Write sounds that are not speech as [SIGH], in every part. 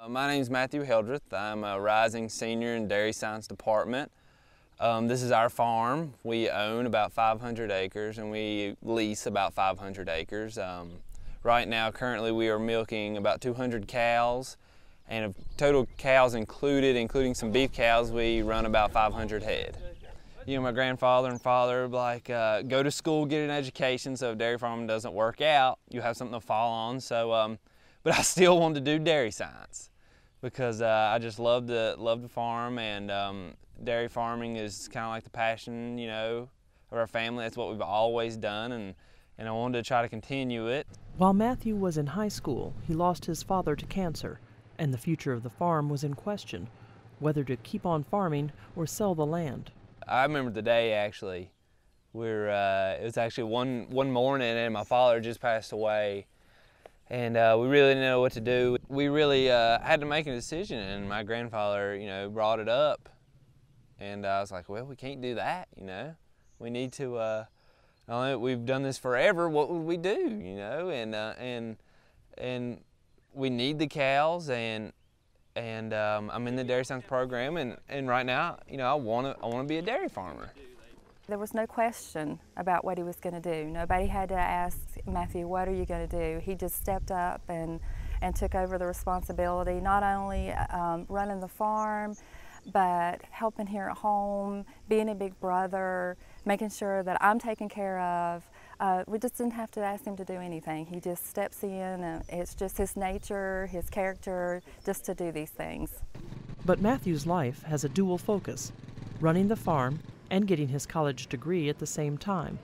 Uh, my name is Matthew Heldreth. I'm a rising senior in Dairy Science Department. Um, this is our farm. We own about 500 acres and we lease about 500 acres. Um, right now, currently, we are milking about 200 cows and of total cows included, including some beef cows, we run about 500 head. You know, my grandfather and father like uh, go to school, get an education. So if dairy farming doesn't work out, you have something to fall on. So, um, but I [LAUGHS] still wanted to do dairy science because uh, I just love to love to farm, and um, dairy farming is kind of like the passion, you know, of our family. That's what we've always done, and and I wanted to try to continue it. While Matthew was in high school, he lost his father to cancer, and the future of the farm was in question, whether to keep on farming or sell the land. I remember the day actually. We're uh, it was actually one one morning, and my father just passed away and uh, we really didn't know what to do. We really uh, had to make a decision, and my grandfather, you know, brought it up, and I was like, well, we can't do that, you know. We need to. Uh, we've done this forever. What would we do, you know? And uh, and and we need the cows, and and um, I'm in the dairy science program, and and right now, you know, I want to I want to be a dairy farmer. There was no question about what he was going to do. Nobody had to ask Matthew, what are you going to do? He just stepped up and, and took over the responsibility, not only um, running the farm, but helping here at home, being a big brother, making sure that I'm taken care of. Uh, we just didn't have to ask him to do anything. He just steps in, and it's just his nature, his character, just to do these things. But Matthew's life has a dual focus running the farm and getting his college degree at the same time.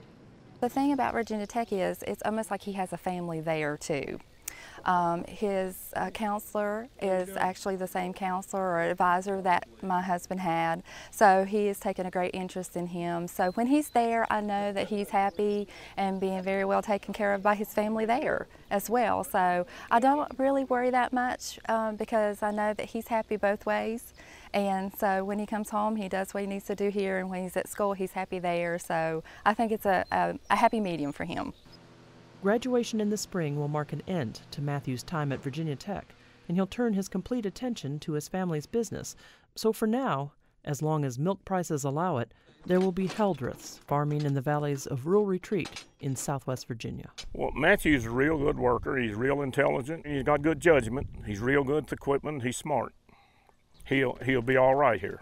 The thing about Virginia Tech is it's almost like he has a family there too. Um, his uh, counselor is actually the same counselor or advisor that my husband had, so he has taken a great interest in him. So when he's there, I know that he's happy and being very well taken care of by his family there as well. So I don't really worry that much um, because I know that he's happy both ways. And so when he comes home, he does what he needs to do here, and when he's at school, he's happy there. So I think it's a, a, a happy medium for him. Graduation in the spring will mark an end to Matthew's time at Virginia Tech, and he'll turn his complete attention to his family's business. So for now, as long as milk prices allow it, there will be Heldreths farming in the valleys of Rural Retreat in southwest Virginia. Well, Matthew's a real good worker. He's real intelligent. He's got good judgment. He's real good with equipment. He's smart. He'll he'll be all right here.